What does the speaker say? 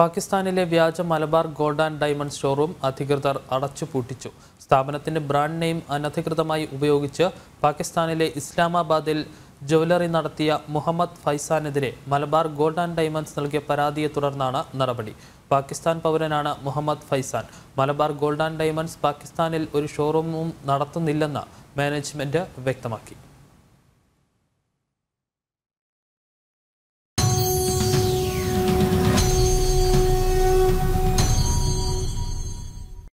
പാകിസ്ഥാനിലെ വ്യാജ Malabar gold and diamond showroom അധികൃതർ അടച്ചുപൂട്ടിച്ചു. സ്ഥാപനത്തിന്റെ ബ്രാൻഡ് നെയിം അനധികൃതമായി ഉപയോഗിച്ച് പാകിസ്ഥാനിലെ ഇസ്ലാമാബാദിൽ ജ്വല്ലറി നടത്തിയ മുഹമ്മദ് ഫൈസാനെതിരെ മലബാർ ഗോൾഡ് ആൻഡ് ഡയമണ്ട്സ് നൽകിയ പരാതിയെ തുടർന്നാണ് നടപടി. Pakistan പൗരനാണ് Muhammad Faizan. Malabar gold and diamonds പാകിസ്ഥാനിൽ ഒരു ഷോറൂമും നടത്തുന്നില്ലെന്ന് മാനേജ്മെന്റ് വ്യക്തമാക്കി.